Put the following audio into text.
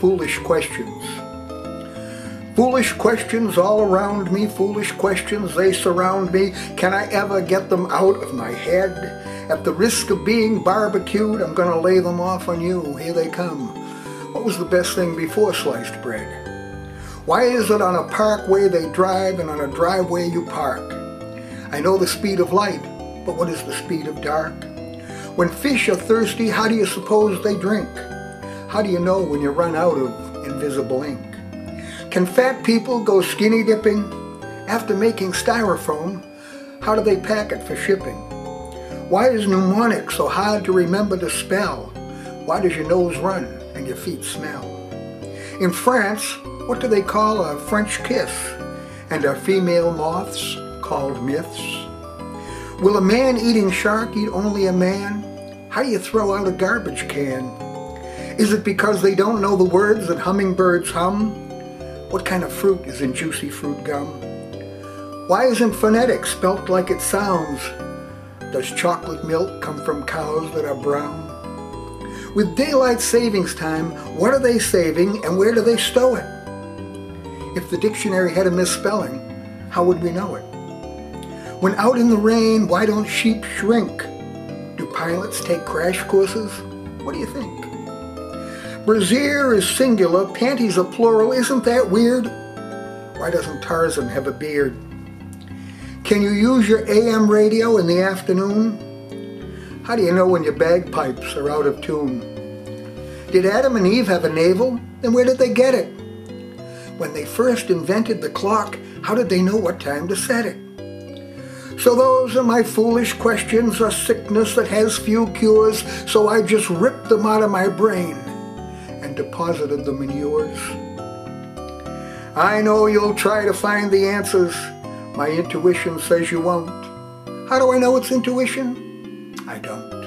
Foolish questions. Foolish questions all around me, foolish questions, they surround me. Can I ever get them out of my head? At the risk of being barbecued, I'm gonna lay them off on you. Here they come. What was the best thing before sliced bread? Why is it on a parkway they drive and on a driveway you park? I know the speed of light, but what is the speed of dark? When fish are thirsty, how do you suppose they drink? How do you know when you run out of invisible ink? Can fat people go skinny dipping? After making styrofoam, how do they pack it for shipping? Why is mnemonic so hard to remember to spell? Why does your nose run and your feet smell? In France, what do they call a French kiss? And are female moths called myths? Will a man-eating shark eat only a man? How do you throw out a garbage can? Is it because they don't know the words that hummingbirds hum? What kind of fruit is in juicy fruit gum? Why isn't phonetic spelt like it sounds? Does chocolate milk come from cows that are brown? With daylight savings time, what are they saving and where do they stow it? If the dictionary had a misspelling, how would we know it? When out in the rain, why don't sheep shrink? Do pilots take crash courses? What do you think? Brassiere is singular, panties are plural. Isn't that weird? Why doesn't Tarzan have a beard? Can you use your AM radio in the afternoon? How do you know when your bagpipes are out of tune? Did Adam and Eve have a navel? Then where did they get it? When they first invented the clock, how did they know what time to set it? So those are my foolish questions, a sickness that has few cures, so I just ripped them out of my brain and deposited them in yours. I know you'll try to find the answers. My intuition says you won't. How do I know it's intuition? I don't.